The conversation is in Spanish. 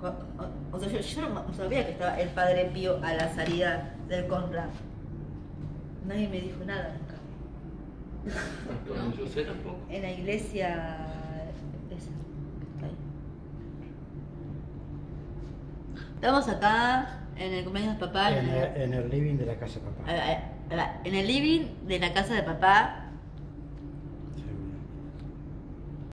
yo, yo no sabía que estaba el Padre Pío a la salida del Conrad. Nadie me dijo nada nunca. No, yo sé tampoco. En la iglesia esa. está ahí. Estamos acá en el cumpleaños de papá. En el, en el living de la casa de papá. en el living de la casa de papá